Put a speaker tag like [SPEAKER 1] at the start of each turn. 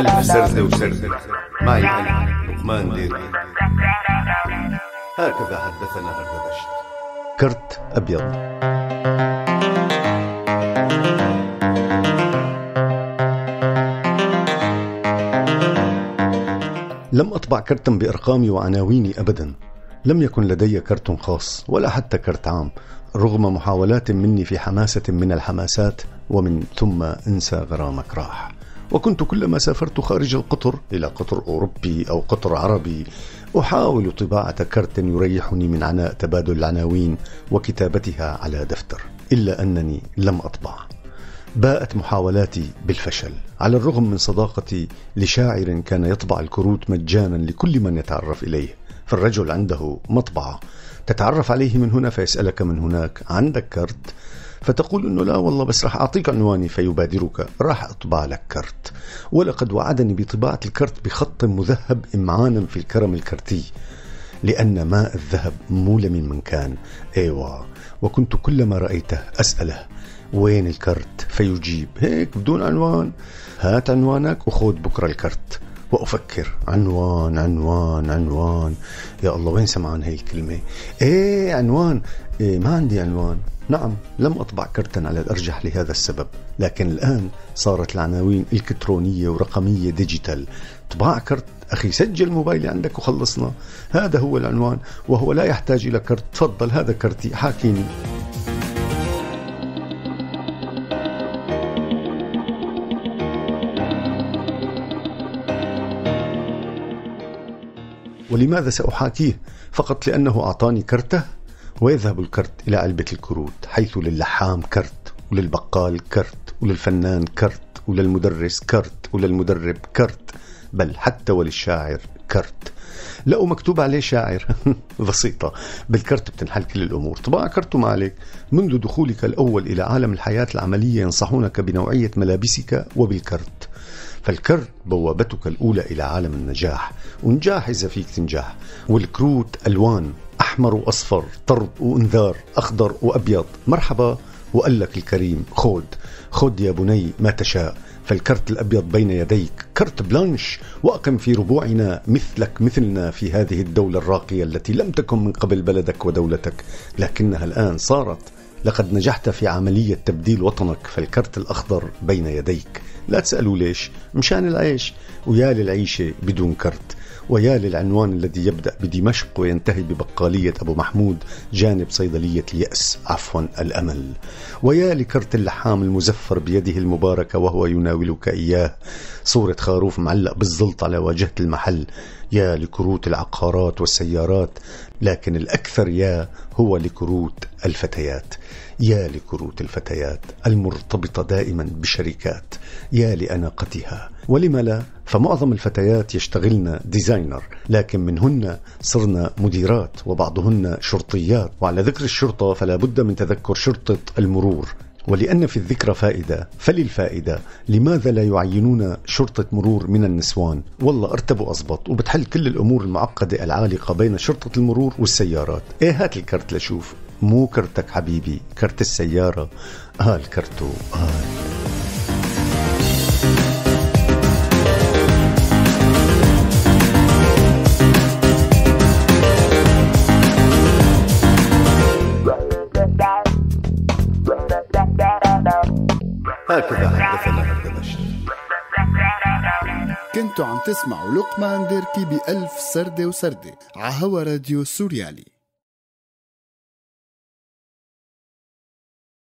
[SPEAKER 1] ألف سردة وسردة معي أنا لقمان ديري هكذا حدثنا هردبشت
[SPEAKER 2] كرت أبيض لم أطبع كرتا بأرقامي وعناويني أبدا. لم يكن لدي كرت خاص ولا حتى كرت عام رغم محاولات مني في حماسة من الحماسات ومن ثم انسى غرامك راح. وكنت كلما سافرت خارج القطر إلى قطر أوروبي أو قطر عربي أحاول طباعة كرت يريحني من عناء تبادل العناوين وكتابتها على دفتر إلا أنني لم أطبع. باءت محاولاتي بالفشل على الرغم من صداقتي لشاعر كان يطبع الكروت مجانا لكل من يتعرف إليه فالرجل عنده مطبعة تتعرف عليه من هنا فيسألك من هناك عندك كرت فتقول إنه لا والله بس راح أعطيك عنواني فيبادرك. راح أطبع لك كرت. ولقد وعدني بطباعة الكرت بخط مذهب امعانا في الكرم الكرتي لأن ماء الذهب مولم من كان. ايوا وكنت كلما رأيته أسأله وين الكرت؟ فيجيب. هيك بدون عنوان. هات عنوانك وخذ بكرة الكرت. وأفكر. عنوان عنوان عنوان. يا الله وين سمعان هي الكلمة؟ إيه عنوان. إيه ما عندي عنوان. نعم لم أطبع كرتا على الأرجح لهذا السبب لكن الآن صارت العناوين إلكترونية ورقمية ديجيتال. طباع كرت أخي سجل موبايلي عندك وخلصنا. هذا هو العنوان وهو لا يحتاج إلى كرت. تفضل هذا كرتي حاكيني. ولماذا سأحاكيه؟ فقط لأنه أعطاني كرته؟ ويذهب الكرت إلى علبة الكروت حيث للحام كرت وللبقال كرت وللفنان كرت وللمدرس كرت وللمدرب كرت بل حتى وللشاعر كرت. لقوا مكتوب عليه شاعر. بسيطة. بالكرت بتنحل كل الأمور. طبعا كرت ما عليك منذ دخولك الأول إلى عالم الحياة العملية ينصحونك بنوعية ملابسك وبالكرت. فالكرت بوابتك الأولى إلى عالم النجاح. ونجاح إذا فيك تنجح. والكروت ألوان. أحمر وأصفر طرد وإنذار أخضر وأبيض. مرحبا وقال لك الكريم خود خود يا بني ما تشاء. فالكرت الأبيض بين يديك. كرت بلانش. وأقم في ربوعنا مثلك مثلنا في هذه الدولة الراقية التي لم تكن من قبل بلدك ودولتك. لكنها الآن صارت. لقد نجحت في عملية تبديل وطنك. فالكرت الأخضر بين يديك. لا تسألوا ليش. مشان العيش. ويا للعيشة بدون كرت ويا للعنوان الذي يبدأ بدمشق وينتهي ببقالية أبو محمود جانب صيدلية اليأس عفوا الأمل. ويا لكرت اللحام المزفر بيده المباركة وهو يناولك إياه. صورة خروف معلق بالزلط على واجهة المحل. يا لكروت العقارات والسيارات لكن الأكثر يا هو لكروت الفتيات. يا لكروت الفتيات المرتبطة دائما بشركات. يا لأناقتها. ولم لا فمعظم الفتيات يشتغلن ديزاينر. لكن منهن صرنا مديرات وبعضهن شرطيات. وعلى ذكر الشرطة فلا بد من تذكر شرطة المرور. ولأن في الذكرى فائدة فللفائدة لماذا لا يعينون شرطة مرور من النسوان؟ والله ارتبوا أزبط وبتحل كل الأمور المعقدة العالقة بين شرطة المرور والسيارات. إيه هات الكرت لشوف مو كرتك حبيبي كرت السيارة. آل كرتو آل
[SPEAKER 1] هكذا حدثنا هردبشت
[SPEAKER 3] كنتوا عم تسمعوا لقمان ديركي بألف سردة وسردة عهوا راديو سوريالي.